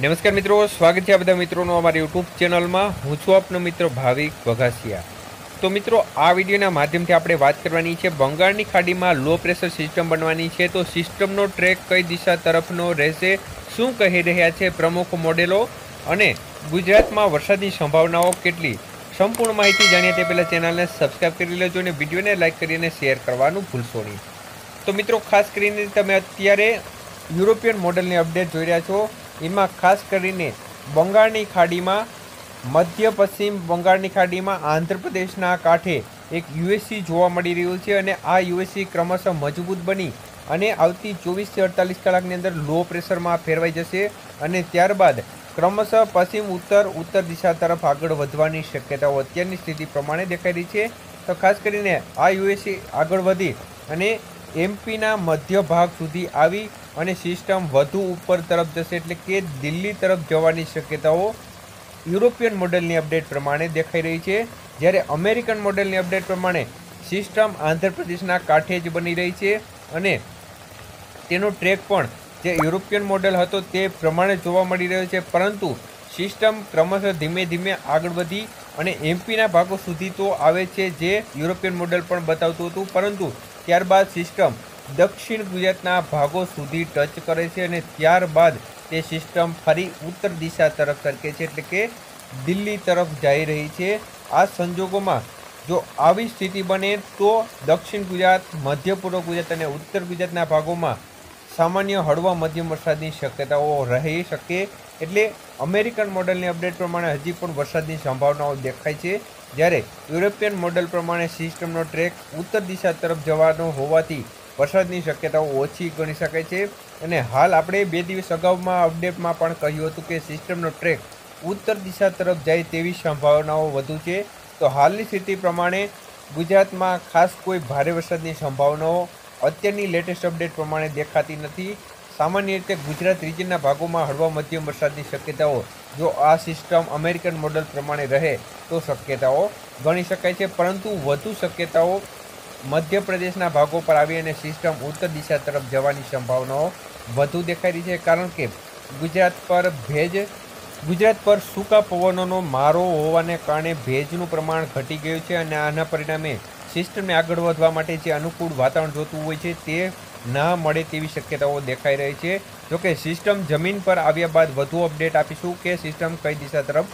નમસ્કાર મિત્રો, સ્વાગત છે આ બધા મિત્રોનો અમારી યુટ્યુબ ચેનલમાં. હું છું આપનો મિત્ર ભાવિક વઘાસિયા. તો મિત્રો, આ વિડીયોના માધ્યમથી આપણે વાત કરવાની છે બંગાળની ખાડીમાં લો પ્રેશર સિસ્ટમ બનવાની છે. તો સિસ્ટમનો ટ્રેક કઈ દિશા તરફનો રહેશે, શું કહી રહ્યા છે પ્રમુખ મોડેલો અને ગુજરાતમાં વરસાદની સંભાવનાઓ કેટલી? સંપૂર્ણ માહિતી જાણીએ તે પહેલાં ચેનલને સબસ્ક્રાઈબ કરી લેજો અને વિડીયોને લાઇક કરીને શેર કરવાનું ભૂલશો નહીં. તો મિત્રો, ખાસ કરીને તમે અત્યારે યુરોપિયન મોડલની અપડેટ જોઈ રહ્યા છો. એમાં ખાસ કરીને બંગાળની ખાડીમાં, મધ્ય પશ્ચિમ બંગાળની ખાડીમાં, આંધ્રપ્રદેશના કાંઠે એક યુએસસી જોવા મળી રહ્યું છે અને આ યુએસસી ક્રમશઃ મજબૂત બની અને આવતી ચોવીસથી અડતાલીસ કલાકની અંદર લો પ્રેશરમાં ફેરવાઈ જશે અને ત્યારબાદ ક્રમશઃ પશ્ચિમ, ઉત્તર ઉત્તર દિશા તરફ આગળ વધવાની શક્યતાઓ અત્યારની સ્થિતિ પ્રમાણે દેખાઈ રહી છે. તો ખાસ કરીને આ યુએસસી આગળ વધી અને એમપીના મધ્ય ભાગ સુધી આવી અને સિસ્ટમ વધુ ઉપર તરફ જશે એટલે કે દિલ્હી તરફ જવાની શક્યતાઓ યુરોપિયન મોડેલની અપડેટ પ્રમાણે દેખાઈ રહી છે. જ્યારે અમેરિકન મોડેલની અપડેટ પ્રમાણે સિસ્ટમ આંધ્રપ્રદેશના કાંઠે જ બની રહી છે અને તેનો ટ્રેક પણ જે યુરોપિયન મોડેલ હતો તે પ્રમાણે જોવા મળી રહ્યો છે. પરંતુ સિસ્ટમ ક્રમશઃ ધીમે ધીમે આગળ વધી અને એમપીના ભાગો સુધી તો આવે છે જે યુરોપિયન મોડેલ પણ બતાવતું હતું. પરંતુ ત્યારબાદ સિસ્ટમ દક્ષિણ ગુજરાતના ભાગો સુધી ટચ કરે છે અને ત્યારબાદ તે સિસ્ટમ ફરી ઉત્તર દિશા તરફ સરકે છે એટલે કે દિલ્હી તરફ જઈ રહી છે. આ સંજોગોમાં જો આવી સ્થિતિ બને તો દક્ષિણ ગુજરાત, મધ્ય પૂર્વ ગુજરાત અને ઉત્તર ગુજરાતના ભાગોમાં સામાન્ય હળવા મધ્યમ વરસાદની શક્યતાઓ રહી શકે એટલે અમેરિકન મોડલની અપડેટ પ્રમાણે હજી પણ વરસાદની સંભાવનાઓ દેખાય છે. જ્યારે યુરોપિયન મોડલ પ્રમાણે સિસ્ટમનો ટ્રેક ઉત્તર દિશા તરફ જવાનો હોવાથી વરસાદની શક્યતાઓ ઓછી ગણી શકાય છે. અને હાલ આપણે બે દિવસ અગાઉમાં અપડેટમાં પણ કહ્યું હતું કે સિસ્ટમનો ટ્રેક ઉત્તર દિશા તરફ જાય તેવી સંભાવનાઓ વધુ છે. તો હાલની સ્થિતિ પ્રમાણે ગુજરાતમાં ખાસ કોઈ ભારે વરસાદની સંભાવનાઓ અત્યારની લેટેસ્ટ અપડેટ પ્રમાણે દેખાતી નથી. સામાન્ય રીતે ગુજરાત રિજનના ભાગોમાં હળવા મધ્યમ વરસાદની શક્યતાઓ, જો આ સિસ્ટમ અમેરિકન મોડલ પ્રમાણે રહે તો શક્યતાઓ ગણી શકાય છે. પરંતુ વધુ શક્યતાઓ મધ્યપ્રદેશના ભાગો પર આવી અને સિસ્ટમ ઉત્તર દિશા તરફ જવાની સંભાવનાઓ વધુ દેખાઈ રહી છે, કારણ કે ગુજરાત પર ભેજ, ગુજરાત પર સૂકા પવનોનો મારો હોવાને કારણે ભેજનું પ્રમાણ ઘટી ગયું છે અને આના પરિણામે સિસ્ટમને આગળ વધવા માટે જે અનુકૂળ વાતાવરણ જોતું હોય છે તે ના મળે તેવી શક્યતાઓ દેખાઈ રહી છે. જોકે સિસ્ટમ જમીન પર આવ્યા બાદ વધુ અપડેટ આપીશું કે સિસ્ટમ કઈ દિશા તરફ